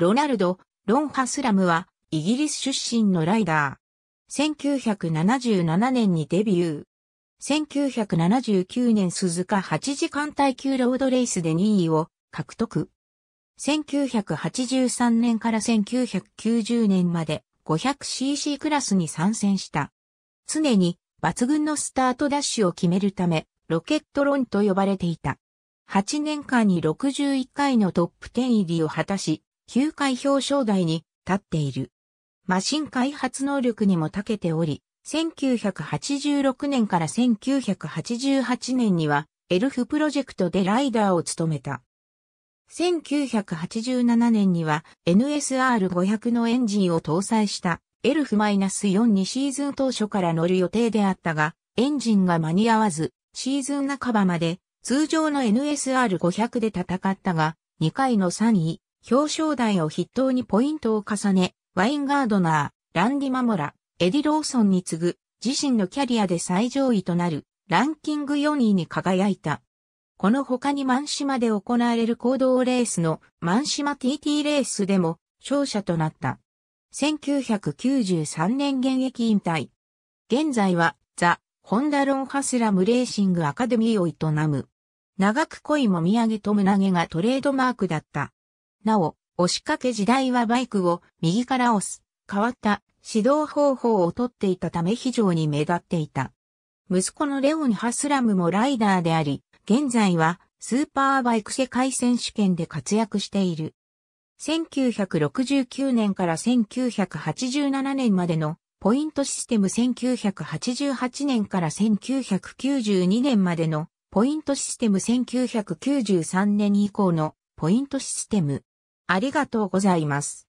ロナルド・ロンハスラムはイギリス出身のライダー。1977年にデビュー。1979年鈴鹿8時間耐久ロードレースで2位を獲得。1983年から1990年まで 500cc クラスに参戦した。常に抜群のスタートダッシュを決めるため、ロケットロンと呼ばれていた。8年間に61回のトップ10入りを果たし、9回表彰台に立っている。マシン開発能力にも長けており、1986年から1988年には、エルフプロジェクトでライダーを務めた。1987年には NSR500 のエンジンを搭載したエルフ -4 にシーズン当初から乗る予定であったが、エンジンが間に合わず、シーズン半ばまで通常の NSR500 で戦ったが、2回の3位、表彰台を筆頭にポイントを重ね、ワインガードナー、ランディマモラ、エディ・ローソンに次ぐ、自身のキャリアで最上位となる、ランキング4位に輝いた。この他にマンシマで行われる行動レースのマンシマ TT レースでも勝者となった。1993年現役引退。現在はザ・ホンダロンハスラムレーシングアカデミーを営む。長く濃いもみあげと胸毛がトレードマークだった。なお、押しかけ時代はバイクを右から押す、変わった指導方法をとっていたため非常に目立っていた。息子のレオン・ハスラムもライダーであり、現在はスーパーバイク世界選手権で活躍している。1969年から1987年までのポイントシステム1988年から1992年までのポイントシステム1993年以降のポイントシステム。ありがとうございます。